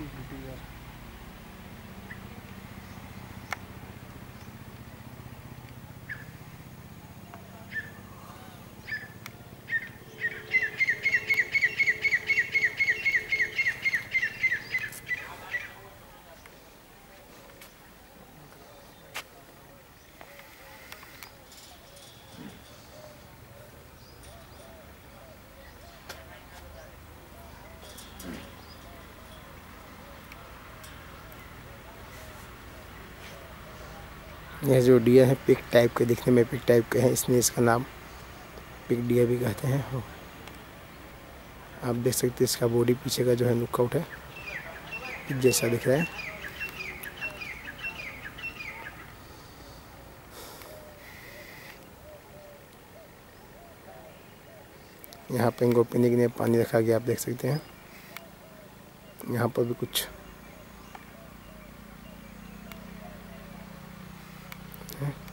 people do that. यह जो डिया है पिक टाइप के, दिखने में पिक टाइप के हैं इसलिए इसका नाम पिक डिया भी कहते हैं। आप देख सकते हैं इसका बॉडी पीछे का जो है नुकआउट है। जैसा दिख रहा है। यहाँ पे इनको पीने के लिए पानी रखा गया, आप देख सकते हैं। यहाँ पर भी कुछ Okay.